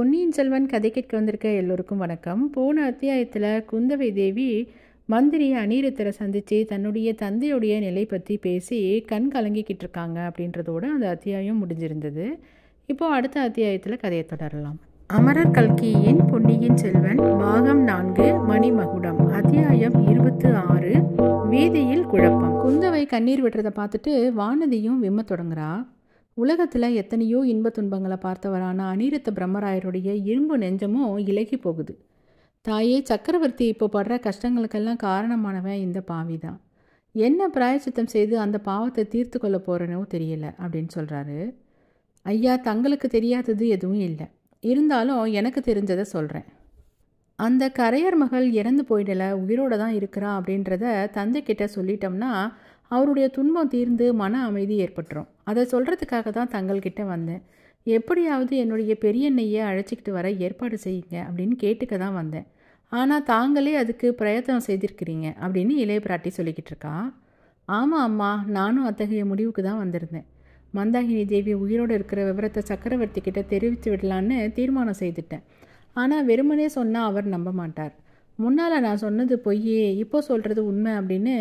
பொன்னியின் செல்வன் கதை கேட்க வந்திருக்க எல்லோருக்கும் வணக்கம். போன அத்தியாயத்தில் குந்தவை தேவி மந்திரி அநீரத்தரை சந்தித்து தன்னுடைய தந்தையுடைய நிலை பற்றி பேசி கண் கலங்கிக்கிட்டு இருக்காங்க அப்படின்றதோட அந்த அத்தியாயம் முடிஞ்சிருந்தது. இப்போது அடுத்த அத்தியாயத்தில் கதையை தொடரலாம். அமரர் கல்கியின் பொன்னியின் செல்வன் பாகம் நான்கு மணிமகுடம் அத்தியாயம் இருபத்து ஆறு வீதியில் குழப்பம். குந்தவை கண்ணீர் விடுறதை பார்த்துட்டு வானதியும் விம்ம தொடங்குறா. உலகத்தில் எத்தனையோ இன்ப துன்பங்களை பார்த்தவரான அனிருத்த பிரம்மராயருடைய இரும்பு நெஞ்சமும் இலகி போகுது. தாயே சக்கரவர்த்தி இப்போ படுற கஷ்டங்களுக்கெல்லாம் காரணமானவன் இந்த பாவி தான். என்ன பிராயச்சித்தம் செய்து அந்த பாவத்தை தீர்த்து கொள்ள போகிறனோ தெரியல அப்படின்னு சொல்கிறாரு ஐயா தங்களுக்கு தெரியாதது எதுவும் இல்லை. இருந்தாலும் எனக்கு தெரிஞ்சதை சொல்கிறேன் அந்த கரையர் மகள் இறந்து போயிடல உயிரோட தான் இருக்கிறா அப்படின்றத தந்தைக்கிட்ட சொல்லிட்டோம்னா அவருடைய துன்பம் தீர்ந்து மன அமைதி ஏற்பட்டுரும். அதை சொல்கிறதுக்காக தான் தங்கள்கிட்ட வந்தேன். எப்படியாவது என்னுடைய பெரியண்ணையை அழைச்சிக்கிட்டு வர ஏற்பாடு செய்யுங்க அப்படின்னு கேட்டுக்க தான் வந்தேன். ஆனால் தாங்களே அதுக்கு பிரயத்தனம் செய்திருக்கிறீங்க அப்படின்னு இளைய பிராட்டி சொல்லிக்கிட்டு இருக்கா. ஆமாம் அம்மா. நானும் அத்தகைய முடிவுக்கு தான் வந்திருந்தேன். மந்தாகினி தேவி உயிரோடு இருக்கிற விவரத்தை சக்கரவர்த்தி கிட்ட தெரிவித்து விடலான்னு தீர்மானம் செய்துட்டேன். ஆனால் வெறுமனே சொன்னால் அவர் நம்ப மாட்டார். முன்னால் நான் சொன்னது பொய்யே இப்போ சொல்கிறது உண்மை அப்படின்னு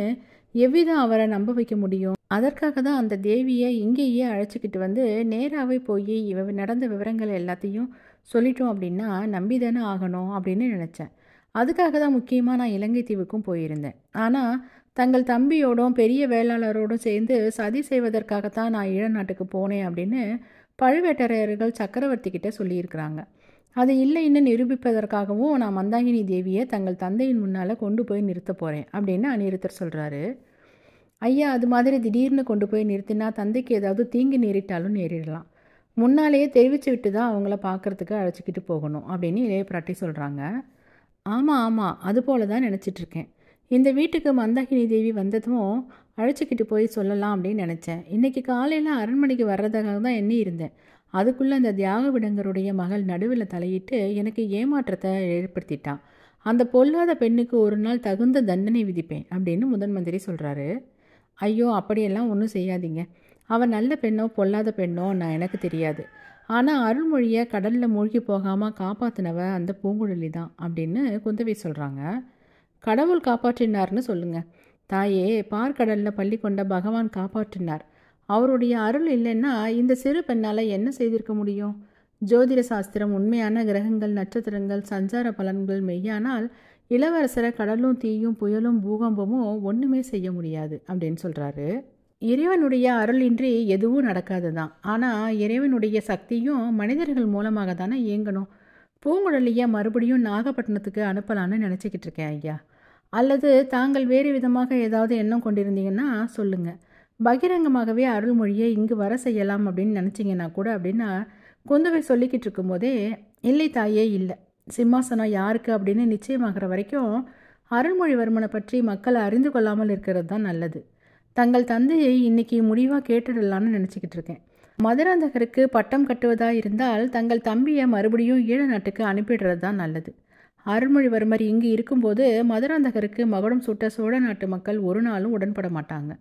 எவ்விதம் அவரை நம்ப வைக்க முடியும்? அதற்காக தான் அந்த தேவியை இங்கேயே அழைச்சிக்கிட்டு வந்து நேராகவே போய் இவ நடந்த விவரங்கள் எல்லாத்தையும் சொல்லிட்டோம் அப்படின்னா நம்பி தானே ஆகணும் அப்படின்னு நினச்சேன். அதுக்காக தான் முக்கியமாக நான் இலங்கை தீவுக்கும் போயிருந்தேன். ஆனால் தங்கள் தம்பியோடும் பெரிய வேளாளரோடும் சேர்ந்து சதி செய்வதற்காகத்தான் நான் ஈழ நாட்டுக்கு போனேன் அப்படின்னு பழுவேட்டரையர்கள் சக்கரவர்த்தி கிட்ட சொல்லியிருக்கிறாங்க. அது இல்லைன்னு நிரூபிப்பதற்காகவும் நான் மந்தாகினி தேவியை தங்கள் தந்தையின் முன்னால் கொண்டு போய் நிறுத்த போகிறேன் அப்படின்னு அநிருத்தர் சொல்கிறாரு ஐயா அது மாதிரி திடீர்னு கொண்டு போய் நிறுத்தினா தந்தைக்கு ஏதாவது தீங்கு நேரிட்டாலும் நேரிடலாம். முன்னாலேயே தெரிவித்து விட்டு தான் அவங்கள பார்க்குறதுக்கு அழைச்சிக்கிட்டு போகணும் அப்படின்னு இளைய பிராட்டி சொல்கிறாங்க ஆமாம் ஆமாம் அது போல தான் நினச்சிட்ருக்கேன் இந்த வீட்டுக்கு மந்தாகினி தேவி வந்ததும் அழைச்சிக்கிட்டு போய் சொல்லலாம் அப்படின்னு நினச்சேன். இன்றைக்கி காலையில் அரண்மனைக்கு வர்றதுக்காக தான் எண்ணி இருந்தேன் அதுக்குள்ளே அந்த தியாக விடங்கருடைய மகள் நடுவில் தலையிட்டு எனக்கு ஏமாற்றத்தை ஏற்படுத்திட்டான் அந்த பொல்லாத பெண்ணுக்கு ஒரு நாள் தகுந்த தண்டனை விதிப்பேன் அப்படின்னு முதன் மந்திரி சொல்கிறாரு ஐயோ அப்படியெல்லாம் ஒன்றும் செய்யாதீங்க. அவன் நல்ல பெண்ணோ பொல்லாத பெண்ணோ நான் எனக்கு தெரியாது. ஆனால் அருள்மொழியை கடலில் மூழ்கி போகாமல் காப்பாற்றினவ அந்த பூங்குழலி தான் அப்படின்னு குந்தவை சொல்கிறாங்க கடவுள் காப்பாற்றினார்னு சொல்லுங்கள் தாயே பார்க்கடலில் பள்ளி கொண்ட பகவான் காப்பாற்றினார். அவருடைய அருள் இல்லைன்னா இந்த சிறு பெண்ணால் என்ன செய்திருக்க முடியும்? ஜோதிட சாஸ்திரம் உண்மையான கிரகங்கள் நட்சத்திரங்கள் சஞ்சார பலன்கள் மெய்யானால் இளவரசரை கடலும் தீயும் புயலும் பூகம்பமும் ஒன்றுமே செய்ய முடியாது அப்படின்னு சொல்கிறாரு இறைவனுடைய அருளின்றி எதுவும் நடக்காது தான் ஆனால் இறைவனுடைய சக்தியும் மனிதர்கள் மூலமாக தானே இயங்கணும். பூங்குழலியை மறுபடியும் நாகப்பட்டினத்துக்கு அனுப்பலான்னு நினச்சிக்கிட்டு இருக்கேன் ஐயா. அல்லது தாங்கள் வேறு விதமாக ஏதாவது எண்ணம் கொண்டிருந்தீங்கன்னா சொல்லுங்கள் பகிரங்கமாகவே அருள்மொழியை இங்கு வர செய்யலாம் அப்படின்னு நினச்சிங்கன்னா கூட அப்படின்னா குந்தவை சொல்லிக்கிட்டு இருக்கும்போதே இல்லை தாயே இல்லை. சிம்மாசனம் யாருக்கு? அப்படின்னு நிச்சயமாகிற வரைக்கும் அருள்மொழிவர்மனை பற்றி மக்களை அறிந்து கொள்ளாமல் இருக்கிறது தான் நல்லது. தங்கள் தந்தையை இன்னைக்கு முடிவாக கேட்டுடலான்னு நினச்சிக்கிட்டு இருக்கேன். மதுராந்தகருக்கு பட்டம் கட்டுவதாக இருந்தால் தங்கள் தம்பியை மறுபடியும் ஈழ நாட்டுக்கு அனுப்பிடுறது தான் நல்லது. அருள்மொழிவர்மர் இங்கு இருக்கும்போது மதுராந்தகருக்கு மகுடம் சுட்ட சோழ நாட்டு மக்கள் ஒரு நாளும் உடன்பட மாட்டாங்க.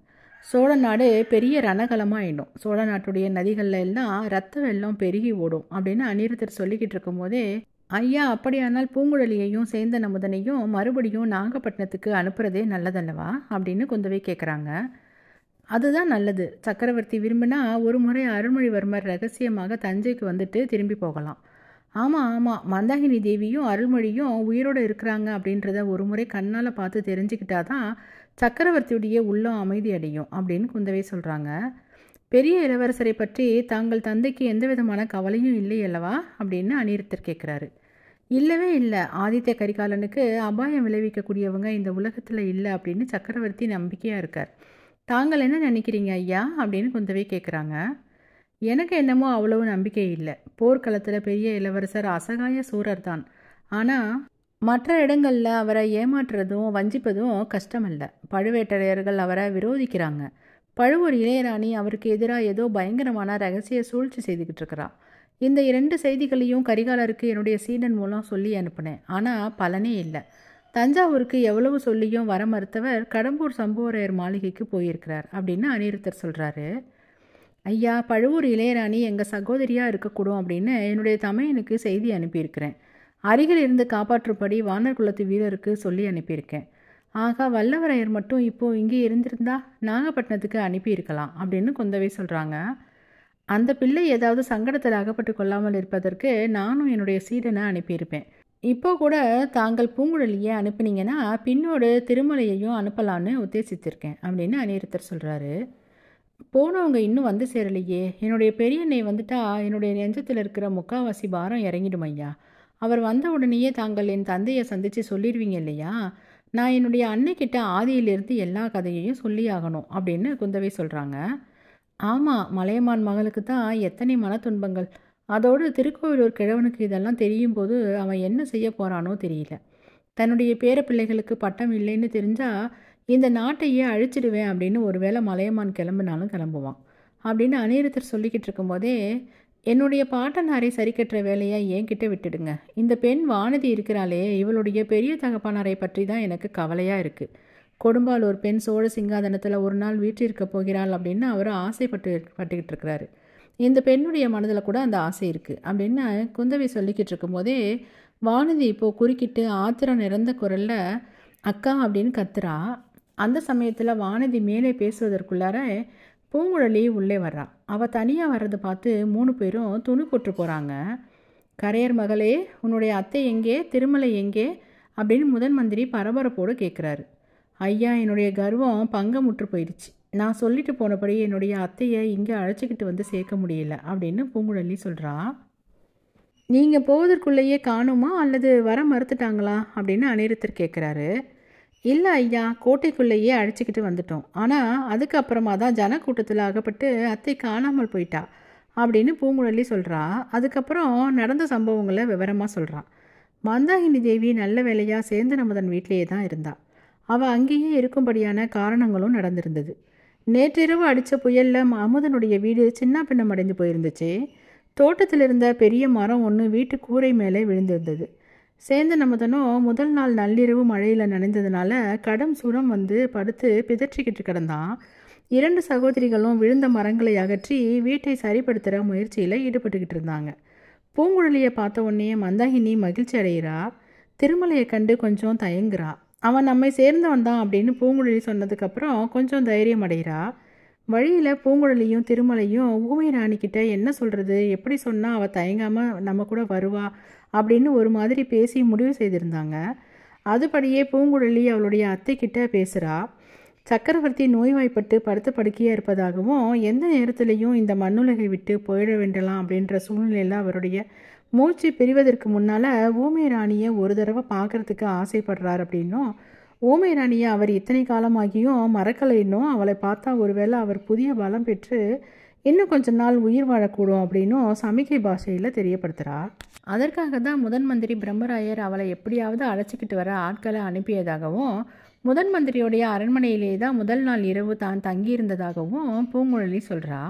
சோழ நாடு பெரிய ரணகலமாக ஆயிடும் சோழ நாட்டுடைய நதிகளில் எல்லாம் ரத்த வெள்ளம் பெருகி ஓடும் அப்படின்னு அநிருத்தர் சொல்லிக்கிட்டு இருக்கும்போதே ஐயா அப்படியானால் பூங்குழலியையும் சேந்தன் அமுதனையும் மறுபடியும் நாகப்பட்டினத்துக்கு அனுப்புறதே நல்லதல்லவா? அப்படின்னு குந்தவை கேட்குறாங்க அதுதான் நல்லது. சக்கரவர்த்தி விரும்பினா ஒரு முறை அருள்மொழிவர்மர் ரகசியமாக தஞ்சைக்கு வந்துட்டு திரும்பி போகலாம். ஆமாம் ஆமாம் மந்தாகினி தேவியும் அருள்மொழியும் உயிரோடு இருக்கிறாங்க அப்படின்றத ஒரு முறை கண்ணால் பார்த்து தெரிஞ்சுக்கிட்டா தான் சக்கரவர்த்தியுடைய உள்ளம் அமைதி அடையும் அப்படின்னு குந்தவை சொல்கிறாங்க பெரிய இளவரசரை பற்றி தாங்கள் தந்தைக்கு எந்த விதமான கவலையும் இல்லை அல்லவா? அப்படின்னு அனிருத்தர் கேட்குறாரு இல்லவே இல்லை. ஆதித்ய கரிகாலனுக்கு அபாயம் விளைவிக்கக்கூடியவங்க இந்த உலகத்தில் இல்லை அப்படின்னு சக்கரவர்த்தி நம்பிக்கையாக இருக்கார். தாங்கள் என்ன நினைக்கிறீங்க ஐயா? அப்படின்னு குந்தவை கேட்குறாங்க எனக்கு என்னமோ அவ்வளவு நம்பிக்கை இல்லை. போர்க்களத்தில் பெரிய இளவரசர் அசகாய சூரர் தான் ஆனால் மற்ற இடங்களில் அவரை ஏமாற்றுறதும் வஞ்சிப்பதும் கஷ்டமல்ல. பழுவேட்டரையர்கள் அவரை விரோதிக்கிறாங்க. பழுவூர் இளையராணி அவருக்கு எதிராக ஏதோ பயங்கரமான ரகசிய சூழ்ச்சி செய்துக்கிட்டு இருக்கிறா. இந்த இரண்டு செய்திகளையும் கரிகாலருக்கு என்னுடைய சீடன் மூலம் சொல்லி அனுப்பினேன். ஆனால் பலனே இல்லை. தஞ்சாவூருக்கு எவ்வளவு சொல்லியும் வர மறுத்தவர் கடம்பூர் சம்புவரையர் மாளிகைக்கு போயிருக்கிறார் அப்படின்னு அனிருத்தர் சொல்கிறாரு ஐயா பழுவூர் இளையராணி எங்கள் சகோதரியாக இருக்கக்கூடும் அப்படின்னு என்னுடைய தமையனுக்கு செய்தி அனுப்பியிருக்கிறேன். அருகில் இருந்து காப்பாற்றும்படி வானர் குலத்து வீரருக்கு சொல்லி அனுப்பியிருக்கேன். ஆகா வல்லவரையர் மட்டும் இப்போது இங்கே இருந்திருந்தா நாகப்பட்டினத்துக்கு அனுப்பியிருக்கலாம் அப்படின்னு குந்தவை சொல்கிறாங்க அந்த பிள்ளை ஏதாவது சங்கடத்தில் அகப்பட்டு கொள்ளாமல் இருப்பதற்கு நானும் என்னுடைய சீடனை அனுப்பியிருப்பேன். இப்போ கூட தாங்கள் பூங்குழலியை அனுப்புனீங்கன்னா பின்னோடு திருமலையையும் அனுப்பலான்னு உத்தேசித்திருக்கேன் அப்படின்னு அநிருத்தர் சொல்கிறாரு போனவங்க இன்னும் வந்து சேரலையே. என்னுடைய பெரியண்ணை வந்துட்டா என்னுடைய நெஞ்சத்தில் இருக்கிற முக்காவாசி பாரம் இறங்கிடும் ஐயா. அவர் வந்த உடனேயே தாங்கள் என் தந்தையை சந்தித்து சொல்லிடுவீங்க இல்லையா? நான் என்னுடைய அன்னைக்கிட்ட ஆதியிலிருந்து எல்லா கதையையும் சொல்லி ஆகணும் அப்படின்னு குந்தவை சொல்கிறாங்க ஆமாம் மலையமான் மகளுக்கு தான் எத்தனை மன துன்பங்கள் அதோடு திருக்கோவிலூர் கிழவனுக்கு இதெல்லாம் தெரியும் போது அவன் என்ன செய்ய போகிறானோ தெரியல. தன்னுடைய பேர பிள்ளைகளுக்கு பட்டம் இல்லைன்னு தெரிஞ்சால் இந்த நாட்டையே அழிச்சிடுவேன் அப்படின்னு ஒருவேளை மலையமான் கிளம்புனாலும் கிளம்புவான் அப்படின்னு அனிருத்தர் சொல்லிக்கிட்டு இருக்கும்போதே என்னுடைய பாட்டனாரை சரி கட்டுற வேலையை என்கிட்ட விட்டுடுங்க. இந்த பெண் வானதி இருக்கிறாளே இவளுடைய பெரிய தகப்பானாரை பற்றி தான் எனக்கு கவலையாக இருக்குது கொடும்பாலூர் பெண் சோழ சிங்காதனத்தில் ஒரு நாள் வீற்றிருக்க போகிறாள் அப்படின்னு அவர் ஆசைப்பட்டு பட்டுக்கிட்டு இருக்கிறாரு. இந்த பெண்ணுடைய மனதில் கூட அந்த ஆசை இருக்குது அப்படின்னு குந்தவி சொல்லிக்கிட்டு இருக்கும்போதே வானதி இப்போது குறுக்கிட்டு ஆத்திரம் நிறந்த குரலில் அக்கா அப்படின்னு கத்துறா. அந்த சமயத்தில் வானதி மேலே பேசுவதற்குள்ளார பூங்குழலி உள்ளே வர்றா. அவள் தனியாக வர்றதை பார்த்து மூணு பேரும் துணி போட்டு போகிறாங்க கரையர் மகளே உன்னுடைய அத்தை எங்கே? திருமலை எங்கே? அப்படின்னு முதன் மந்திரி பரபரப்போடு கேட்குறாரு ஐயா என்னுடைய கர்வம் பங்கமுற்று போயிடுச்சு. நான் சொல்லிட்டு போனபடி என்னுடைய அத்தையை இங்கே அழைச்சிக்கிட்டு வந்து சேர்க்க முடியல அப்படின்னு பூங்குழலி சொல்கிறா நீங்கள் போவதற்குள்ளேயே காணுமா அல்லது வர மறுத்துட்டாங்களா அப்படின்னு அனிருத்தர் கேட்குறாரு இல்லை ஐயா கோட்டைக்குள்ளேயே அழைச்சிக்கிட்டு வந்துட்டோம். ஆனால் அதுக்கப்புறமா தான் ஜனக்கூட்டத்தில் அகப்பட்டு அத்தை காணாமல் போயிட்டா அப்படின்னு பூங்குழலி சொல்கிறா அதுக்கப்புறம் நடந்த சம்பவங்களை விவரமாக சொல்கிறான் மந்தாகினி தேவி நல்ல வேலையாக சேந்தனமுதன் வீட்டிலேயே தான் இருந்தா. அவள் அங்கேயே இருக்கும்படியான காரணங்களும் நடந்திருந்தது. நேற்றிரவு அடித்த புயலில் அமுதனுடைய வீடு சின்ன பின்னம் அடைந்து போயிருந்துச்சு. தோட்டத்தில் இருந்த பெரிய மரம் ஒன்று வீட்டு கூரை மேலே விழுந்திருந்தது. சேந்தன் அமுதனும் முதல் நாள் நள்ளிரவு மழையில் நனைந்ததுனால கடம் சுரம் வந்து படுத்து பிதற்றிக்கிட்டு கிடந்தான். இரண்டு சகோதரிகளும் விழுந்த மரங்களை அகற்றி வீட்டை சரிப்படுத்துகிற முயற்சியில் ஈடுபட்டுக்கிட்டு இருந்தாங்க. பூங்குழலியை பார்த்த உடனே மந்தாகினி மகிழ்ச்சி அடைகிறா திருமலையை கண்டு கொஞ்சம் தயங்குறா. அவன் நம்மை சேர்ந்தவன் தான் அப்படின்னு பூங்குழலி சொன்னதுக்கப்புறம் கொஞ்சம் தைரியம் அடைகிறா வழியில் பூங்குழலியும் திருமலையும் ஊமை ராணிக்கிட்ட என்ன சொல்கிறது எப்படி சொன்னால் அவள் தயங்காமல் நம்ம கூட வருவா. அப்படின்னு ஒரு மாதிரி பேசி முடிவு செய்திருந்தாங்க. அதுபடியே பூங்குழலி அவளுடைய அத்தைக்கிட்ட பேசுகிறா சக்கரவர்த்தி நோய்வாய்ப்பட்டு படுத்த படுக்கையாக இருப்பதாகவும் எந்த நேரத்திலையும் இந்த மண்ணுலகை விட்டு போயிட வேண்டலாம் அப்படின்ற சூழ்நிலையில் அவருடைய மூச்சு பிரிவதற்கு முன்னால் ஊமை ராணியை ஒரு தடவை பார்க்கறதுக்கு ஆசைப்படுறார் அப்படின்னும் ஊமை ராணியை அவர் இத்தனை காலமாகியும் மறக்கலைன்னும் அவளை பார்த்தா ஒருவேளை அவர் புதிய பலம் பெற்று இன்னும் கொஞ்ச நாள் உயிர் வாழக்கூடும் அப்படின்னும் சமிகை பாஷையில் தெரியப்படுத்துகிறார் அதற்காக தான் முதன் மந்திரி பிரம்மராயர் அவளை எப்படியாவது அழைச்சிக்கிட்டு வர ஆட்களை அனுப்பியதாகவும் முதன் மந்திரியோடைய அரண்மனையிலே தான் முதல் நாள் இரவு தான் தங்கியிருந்ததாகவும் பூங்குழலி சொல்கிறா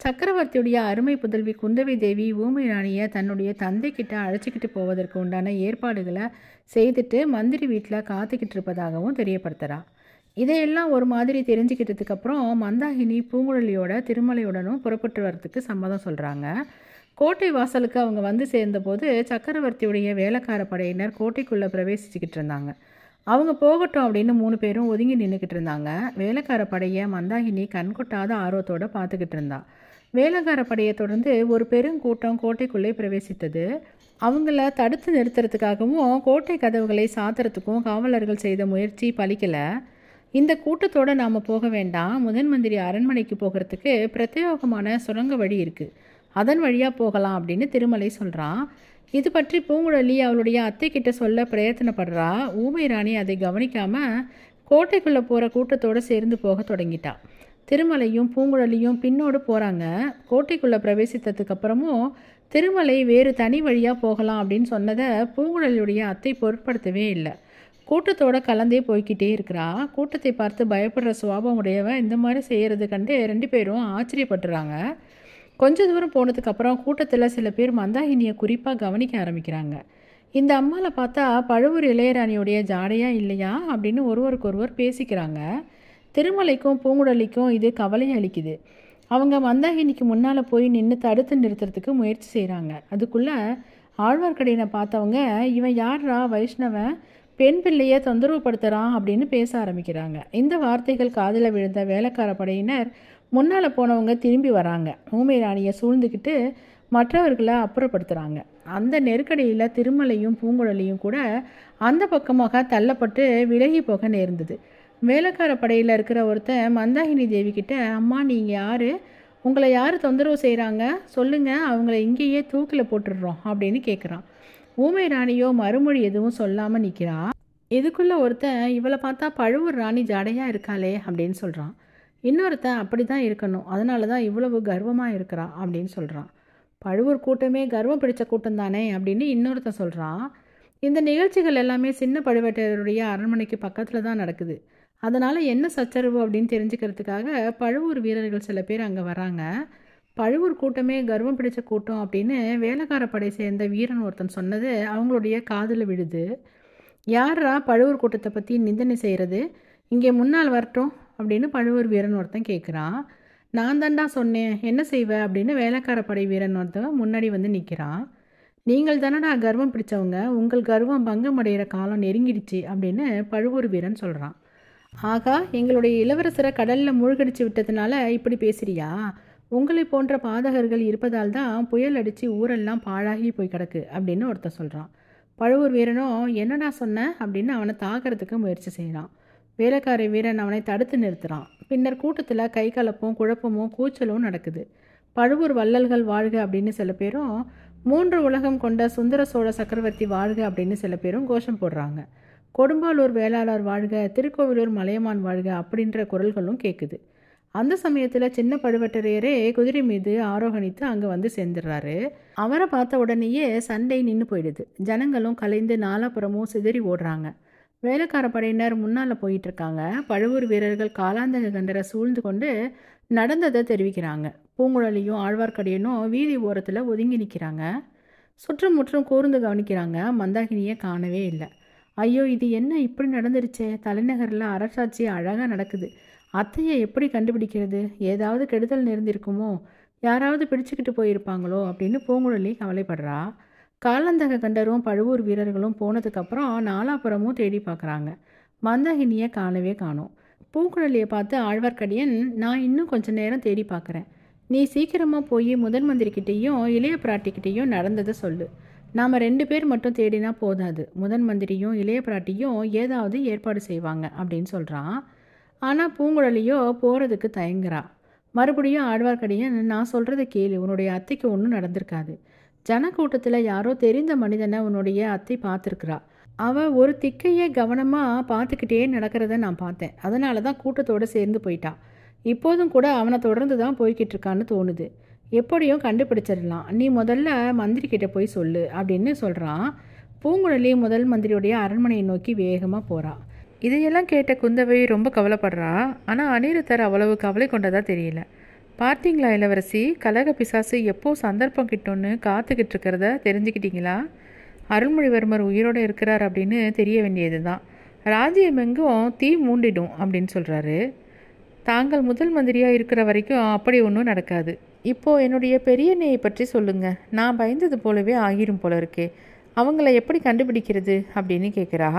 சக்கரவர்த்தியுடைய அருமை புதல்வி குந்தவி தேவி ஊமை ராணியை தன்னுடைய தந்தைக்கிட்ட அழைச்சிக்கிட்டு போவதற்கு உண்டான ஏற்பாடுகளை செய்துட்டு மந்திரி வீட்டில் காத்துக்கிட்டு இருப்பதாகவும் தெரியப்படுத்துகிறா இதையெல்லாம் ஒரு மாதிரி தெரிஞ்சுக்கிட்டதுக்கப்புறம் மந்தாகினி பூங்குழலியோட திருமலையுடனும் புறப்பட்டு வரதுக்கு சம்மதம் சொல்கிறாங்க கோட்டை வாசலுக்கு அவங்க வந்து சேர்ந்தபோது சக்கரவர்த்தியுடைய வேலைக்கார படையினர் கோட்டைக்குள்ளே பிரவேசிச்சுக்கிட்டு இருந்தாங்க. அவங்க போகட்டும் அப்படின்னு மூணு பேரும் ஒதுங்கி நின்றுக்கிட்டு இருந்தாங்க. வேலைக்கார படையை மந்தாகினி கண்கொட்டாத ஆர்வத்தோடு பார்த்துக்கிட்டு இருந்தா. வேலைக்கார படையை தொடர்ந்து ஒரு பெருங்கூட்டம் கோட்டைக்குள்ளே பிரவேசித்தது. அவங்கள தடுத்து நிறுத்துறதுக்காகவும் கோட்டை கதவுகளை சாத்துறதுக்கும் காவலர்கள் செய்த முயற்சி பலிக்கலை. இந்த கூட்டத்தோடு நாம் போக வேண்டாம். முதன் மந்திரி அரண்மனைக்கு போகிறதுக்கு பிரத்யேகமான சுரங்க வழி இருக்குது அதன் வழியாக போகலாம் அப்படின்னு திருமலை சொல்கிறான் இது பற்றி பூங்குழலி அவளுடைய அத்தை கிட்ட சொல்ல பிரயத்தனப்படுறா. ஊமை ராணி அதை கவனிக்காமல் கோட்டைக்குள்ளே போகிற கூட்டத்தோடு சேர்ந்து போக தொடங்கிட்டா. திருமலையும் பூங்குழலியும் பின்னோடு போகிறாங்க கோட்டைக்குள்ளே பிரவேசித்ததுக்கு அப்புறமும் திருமலை வேறு தனி வழியாக போகலாம் அப்படின்னு சொன்னதை பூங்குழலியுடைய அத்தை பொருட்படுத்தவே இல்லை. கூட்டத்தோட கலந்தே போய்கிட்டே இருக்கிறா. கூட்டத்தை பார்த்து பயப்படுற சுவாபம் உடையவன் இந்த மாதிரி செய்கிறது கண்டு ரெண்டு பேரும் ஆச்சரியப்பட்டுறாங்க. கொஞ்ச தூரம் போனதுக்கப்புறம் கூட்டத்தில் சில பேர் மந்தாகினியை குறிப்பாக கவனிக்க ஆரம்பிக்கிறாங்க. இந்த அம்மாவை பார்த்தா பழுவூர் இளையராணியுடைய ஜாடையா இல்லையா அப்படின்னு ஒருவருக்கொருவர் பேசிக்கிறாங்க. திருமலைக்கும் பூங்குடலிக்கும் இது கவலை அளிக்குது. அவங்க மந்தாகினிக்கு முன்னால் போய் நின்று தடுத்து நிறுத்துறதுக்கு முயற்சி செய்கிறாங்க அதுக்குள்ளே ஆழ்வார்க்கடியனை பார்த்தவங்க இவன் யார்ரா வைஷ்ணவன்? பெண் பிள்ளையை தொந்தரவுப்படுத்துகிறான் அப்படின்னு பேச ஆரம்பிக்கிறாங்க. இந்த வார்த்தைகள் காதில் விழுந்த வேலைக்கார படையினர் முன்னால் போனவங்க திரும்பி வராங்க. ஊமை ராணியை சூழ்ந்துக்கிட்டு மற்றவர்களை அப்புறப்படுத்துகிறாங்க அந்த நெருக்கடியில் திருமலையும் பூங்குழலியும் கூட அந்த பக்கமாக தள்ளப்பட்டு விலகி போக நேர்ந்தது. வேலைக்கார படையில் இருக்கிற ஒருத்தன் மந்தாகினி தேவி கிட்ட அம்மா நீங்கள் யார்? உங்களை யார் தொந்தரவு செய்கிறாங்க சொல்லுங்கள் அவங்கள இங்கேயே தூக்கில் போட்டுடுறோம் அப்படின்னு கேட்குறான் ஊமை ராணியோ மறுமொழி எதுவும் சொல்லாமல் நிற்கிறா இதுக்குள்ளே ஒருத்தன் இவளை பார்த்தா பழுவூர் ராணி ஜாடையாக இருக்காளே அப்படின்னு சொல்கிறான் இன்னொருத்தன் அப்படி தான் இருக்கணும். அதனால தான் இவ்வளவு கர்வமாக இருக்கிறா அப்படின்னு சொல்கிறான் பழுவூர் கூட்டமே கர்வம் பிடிச்ச கூட்டம் தானே அப்படின்னு இன்னொருத்தன் சொல்கிறான் இந்த நிகழ்ச்சிகள் எல்லாமே சின்ன பழுவேட்டையருடைய அரண்மனைக்கு பக்கத்தில் தான் நடக்குது. அதனால் என்ன சச்சரவு அப்படின்னு தெரிஞ்சுக்கிறதுக்காக பழுவூர் வீரர்கள் சில பேர் அங்கே வராங்க. பழுவூர் கூட்டமே கர்வம் பிடிச்ச கூட்டம் அப்படின்னு வேலைக்கார படை சேர்ந்த வீரன் ஒருத்தன் சொன்னது அவங்களுடைய காதில் விழுது. யாரா பழுவூர் கூட்டத்தை பற்றி நிந்தனை செய்கிறது இங்கே முன்னால் வரட்டும். அப்படின்னு பழுவூர் வீரன் ஒருத்தன் கேட்குறான் நான் தாண்டா சொன்னேன் என்ன செய்வேன் அப்படின்னு வேலைக்கார படை வீரன் ஒருத்தன் முன்னாடி வந்து நிற்கிறான் நீங்கள் தானடா கர்வம் பிடிச்சவங்க? உங்கள் கர்வம் பங்கம் அடைகிற காலம் நெருங்கிடுச்சு அப்படின்னு பழுவூர் வீரன் சொல்கிறான் ஆகா எங்களுடைய இளவரசரை கடலில் மூழ்கடிச்சு விட்டதுனால இப்படி பேசுறியா? உங்களை போன்ற பாதகர்கள் இருப்பதால் தான் புயல் அடித்து ஊரெல்லாம் பாழாகி போய் கிடக்கு அப்படின்னு ஒருத்தன் சொல்கிறான் பழுவூர் வீரனும் என்னடா சொன்ன? அப்படின்னு அவனை தாக்கிறதுக்கு முயற்சி செய்கிறான் வேலைக்காரி வீரன் அவனை தடுத்து நிறுத்துகிறான் பின்னர் கூட்டத்தில் கை கலப்பும் குழப்பமும் கூச்சலும் நடக்குது. பழுவூர் வள்ளல்கள் வாழ்க அப்படின்னு சில பேரும் மூன்று உலகம் கொண்ட சுந்தர சோழ சக்கரவர்த்தி வாழ்க அப்படின்னு சில பேரும் கோஷம் போடுறாங்க. கொடும்பாலூர் வேளாளர் வாழ்க திருக்கோவிலூர் மலையமான் வாழ்க அப்படின்ற குரல்களும் கேட்குது அந்த சமயத்தில் சின்ன பழுவட்டரையரே குதிரை மீது ஆரோகணித்து அங்கே வந்து சேர்ந்துடுறாரு. அவரை பார்த்த உடனேயே சண்டை நின்று போயிடுது. ஜனங்களும் கலைந்து நாலாபுறமும் சிதறி ஓடுறாங்க. வேலைக்கார படையினர் முன்னால் போயிட்டு இருக்காங்க பழுவூர் வீரர்கள் காலாந்தக கண்டரை சூழ்ந்து கொண்டு நடந்ததை தெரிவிக்கிறாங்க. பூங்குழலியும் ஆழ்வார்க்கடியனும் வீதி ஓரத்தில் ஒதுங்கி நிற்கிறாங்க சுற்றும் முற்றும் கூர்ந்து கவனிக்கிறாங்க. மந்தாகினியை காணவே இல்லை. ஐயோ இது என்ன இப்படி நடந்துருச்சே? தலைநகரில் அரசாட்சி அழகாக நடக்குது. அத்தையை எப்படி கண்டுபிடிக்கிறது? ஏதாவது கெடுதல் நேர்ந்திருக்குமோ? யாராவது பிடிச்சிக்கிட்டு போயிருப்பாங்களோ? அப்படின்னு பூங்குழலி கவலைப்படுறா. காலந்தக கண்டரும் பழுவூர் வீரர்களும் போனதுக்கப்புறம் நாலாபுரமும் தேடி பார்க்குறாங்க. மந்தகினியை காணவே காணும். பூங்குழலியை பார்த்து ஆழ்வார்க்கடியன் நான் இன்னும் கொஞ்ச நேரம் தேடி பார்க்குறேன். நீ சீக்கிரமாக போய் முதன் மந்திரிக்கிட்டேயும் இளைய பிராட்டிக்கிட்டேயும் நடந்ததை சொல்லு. நாம் ரெண்டு பேர் மட்டும் தேடினா போதாது. முதன் மந்திரியும் இளைய பிராட்டியும் ஏதாவது ஏற்பாடு செய்வாங்க அப்படின்னு சொல்கிறான் ஆனால் பூங்குழலியோ போகிறதுக்கு தயங்குறா. மறுபடியும் ஆழ்வார்க்கடியன் நான் சொல்கிறத கேளு. உன்னுடைய அத்தைக்கு ஒன்றும் நடந்திருக்காது. ஜனக்கூட்டத்தில் யாரோ தெரிந்த மனிதனை உன்னுடைய அத்தை பார்த்துருக்குறா. அவள் ஒரு திக்கையை கவனமாக பார்த்துக்கிட்டே நடக்கிறத நான் பார்த்தேன். அதனால தான் கூட்டத்தோடு சேர்ந்து போயிட்டா. இப்போதும் கூட அவனை தொடர்ந்து தான் போய்கிட்டு இருக்கான்னு தோணுது. எப்படியும் கண்டுபிடிச்சிடலாம். நீ முதல்ல மந்திரி கிட்ட போய் சொல்லு அப்படின்னு சொல்கிறான் பூங்குழலி முதல் மந்திரியுடைய அரண்மனையை நோக்கி வேகமாக போகிறா இதையெல்லாம் கேட்ட குந்தவை ரொம்ப கவலைப்படுறா. ஆனால் அனிருத்தர் அவ்வளவு கவலை கொண்டதாக தெரியல. பார்த்தீங்களா இளவரசி? கலக பிசாசு எப்போ சந்தர்ப்பம் கிட்டோன்னு காத்துக்கிட்டு இருக்கிறத தெரிஞ்சுக்கிட்டீங்களா? அருள்மொழிவர்மர் உயிரோடு இருக்கிறார் அப்படின்னு தெரிய வேண்டியது தான் ராஜ்யம் எங்கும் தீ மூண்டிடும் அப்படின்னு சொல்கிறாரு தாங்கள் முதல் மந்திரியாக இருக்கிற வரைக்கும் அப்படி ஒன்றும் நடக்காது. இப்போது என்னுடைய பெரியண்ணையை பற்றி சொல்லுங்கள் நான் பயந்தது போலவே ஆகிரும் போல இருக்கே. அவங்கள எப்படி கண்டுபிடிக்கிறது அப்படின்னு கேட்குறா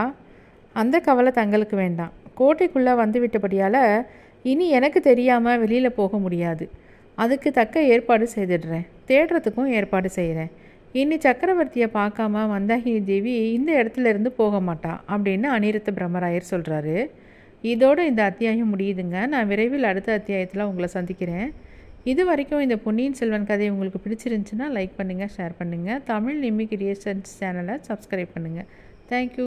அந்த கவலை தங்களுக்கு வேண்டாம். கோட்டைக்குள்ளே வந்து விட்டபடியால் இனி எனக்கு தெரியாமல் வெளியில் போக முடியாது. அதுக்கு தக்க ஏற்பாடு செய்திடுறேன். தேடுறதுக்கும் ஏற்பாடு செய்கிறேன் இனி சக்கரவர்த்தியை பார்க்காம மந்தாகினி தேவி இந்த இடத்துல இருந்து போக மாட்டா அப்படின்னு அனிருத்த பிரம்மராயர் சொல்கிறாரு இதோடு இந்த அத்தியாயம் முடியுதுங்க. நான் விரைவில் அடுத்த அத்தியாயத்தில் உங்களை சந்திக்கிறேன். இது வரைக்கும் இந்த பொன்னியின் செல்வன் கதை உங்களுக்கு பிடிச்சிருந்துச்சுன்னா லைக் பண்ணுங்கள் ஷேர் பண்ணுங்கள் தமிழ் நிம்மி கிரியேஷன்ஸ் சேனலை சப்ஸ்கிரைப் பண்ணுங்கள் தேங்க்யூ